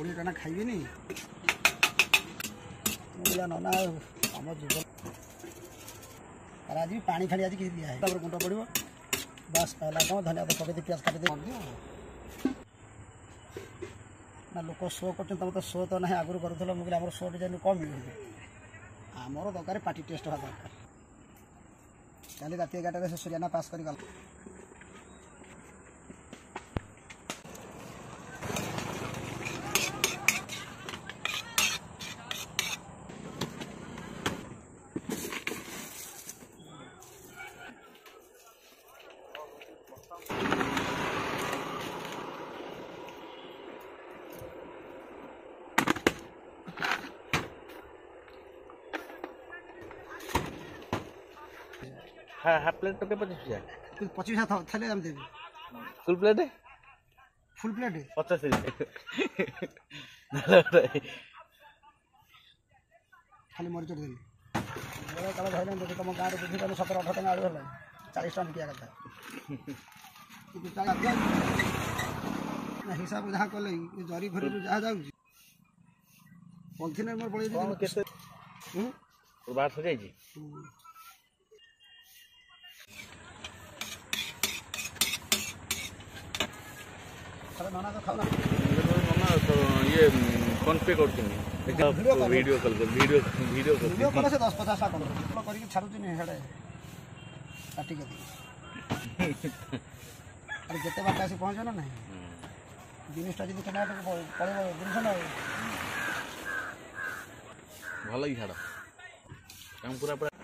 କୋଡ଼ିଏ ଟଙ୍କା ଖାଇବିନି ନନା ଆମ ଜୀବନ ଆଜି ପାଣି ଫାଣି ଆଜି କିଛି ଦିଆହେଇ ତାପରେ ଗୁଣ୍ଡ ପଡ଼ିବ ବାସ୍ ପାଇଲା କ'ଣ ଧନିଆ ପତ୍ର ପକେଇ ପିଆଜ କାଟିଦେଇ ନା ଲୋକ ଶୋ କରୁଛନ୍ତି ତମେ ତ ଶୋ ତ ନାହିଁ ଆଗରୁ କରୁଥିଲ ମୁଁ କହିଲି ଆମର ଶୋ ଡିଜାଇନ୍ କ'ଣ ମିଳୁଛି ଆମର ଦରକାର ପାଟି ଟେଷ୍ଟ ହେବା ଦରକାର କାଲି ରାତି ଏଗାରଟାରେ ସେ ସୂର୍ଯ୍ୟନା ପାସ୍ କରିଗଲା হ্যাঁ হাফ প্লেট টোকে পঁচিশ টাকা পঁচিশ টাকা তাহলে আমি দেবি ফুল প্লেটে ফুল প্লেটে পঁচাশি খালি মরিচ দেলি ବେଳେ ତମେ ଧରିଲେ ଯଦି ତମ ଗାଁରେ ବୁଝି ତମେ ସତର ଅଠର ଟଙ୍କା ଆଳୁ ହେଲାଣି ଚାଳିଶ ଟଙ୍କା ବିକିବା କଥା କିନ୍ତୁ ହିସାବ ଯାହା କଲେ ଜରି ଘରରୁ ଯାହା ଯାଉଛି ପଲିଥିନରେ ମୋର ପଳେଇ କେତେ ଯାଇଛି ये फोन पे करती ভিডিও কল কর ভিডিও ভিডিও কর ভিডিও কল সে 10 50 টা কল কল করি ছাড়ুতি নি হেড়ে কাটি কাটি আর যেতে বাট আসি পৌঁছে না নাই জিনিসটা যদি কেনা তো পড়ে জিনিস না ভালোই ছাড়া কাম পুরা পুরা